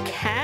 cat.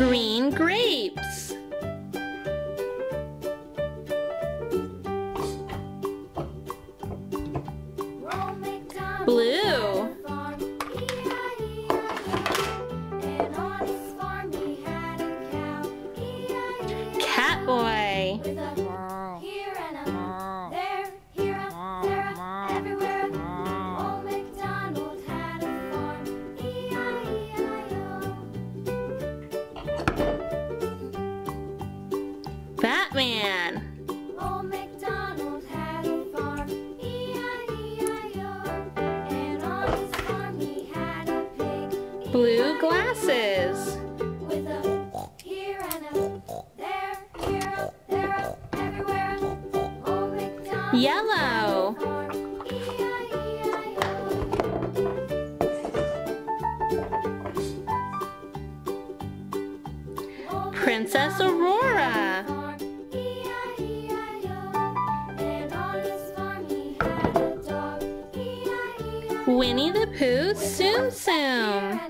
green. blue glasses. With a here and a there, here up, there up, everywhere. Yellow. Princess Aurora. Winnie the Pooh Tsum Tsum.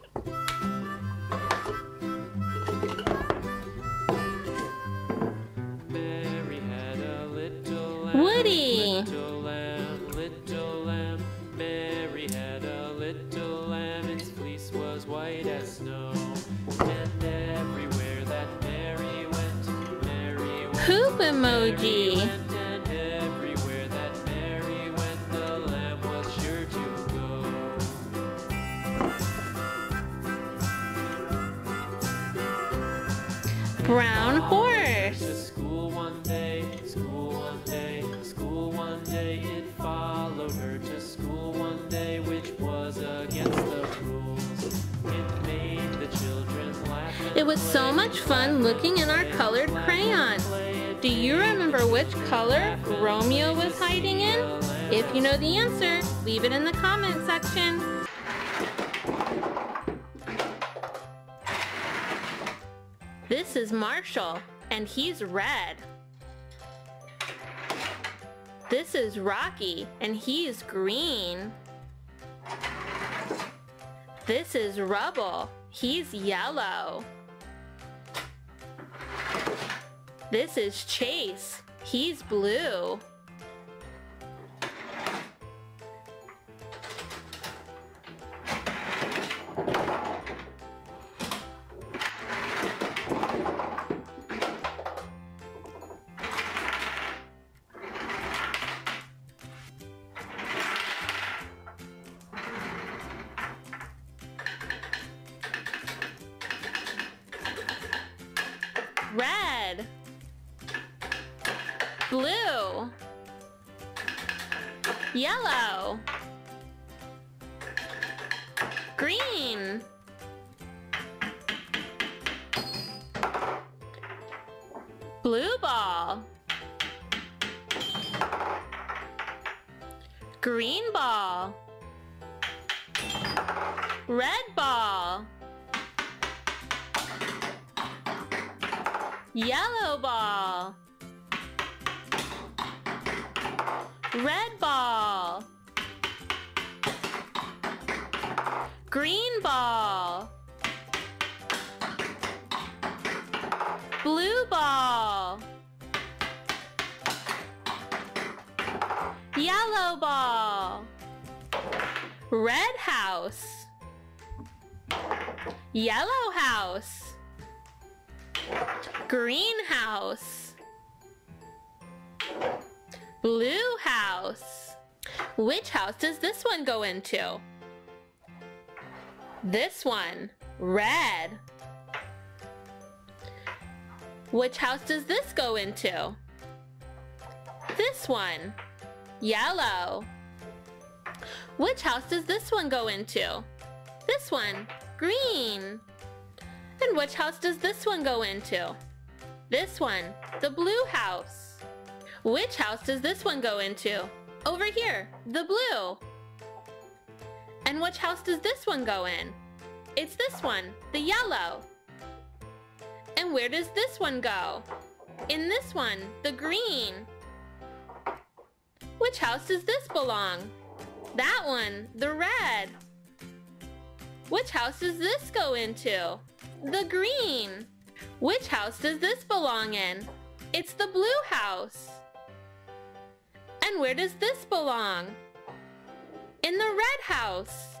to go. Brown horse, school one day, school one day, school one day, It followed her to school one day, which was against the rules. It made the children laugh. It was so much fun looking in our colored crayon. Do you remember which color Romeo was hiding in? If you know the answer, leave it in the comment section. This is Marshall, and he's red. This is Rocky, and he's green. This is Rubble, he's yellow. This is Chase. He's blue. Blue. Yellow. Green. Blue ball. Green ball. Red ball. Yellow ball. Red ball. Green ball. Blue ball. Yellow ball. Red house. Yellow house. Green Greenhouse. Blue house. Which house does this one go into? This one. Red. Which house does this go into? This one. Yellow. Which house does this one go into? This one. Green. And which house does this one go into? This one, the blue house. Which house does this one go into? Over here, the blue. And which house does this one go in? It's this one, the yellow. And where does this one go? In this one, the green. Which house does this belong? That one, the red. Which house does this go into? The green. Which house does this belong in? It's the blue house. And where does this belong? In the red house.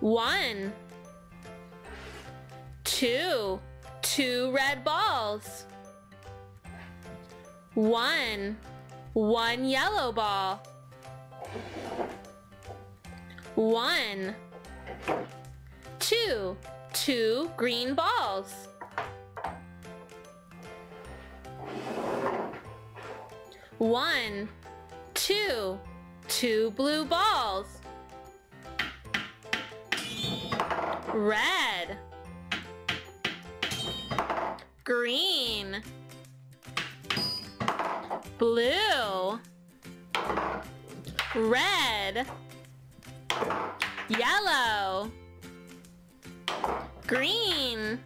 One. Two. Two red balls. One. One yellow ball. One. Two. Two green balls. One. Two. Two blue balls. Red. Green. Blue. Red. Yellow. Green.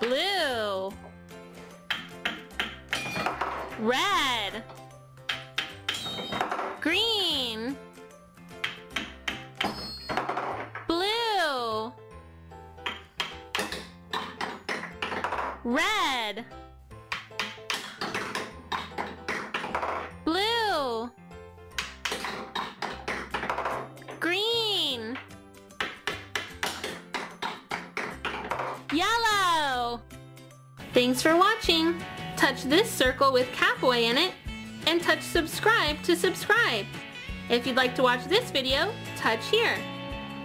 Blue. Red. Green. Blue. Red. Blue. Green. Yellow. Thanks for watching. Touch this circle with Catboy in it and touch subscribe to subscribe. If you'd like to watch this video, touch here.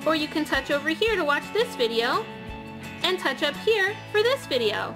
Or you can touch over here to watch this video and touch up here for this video.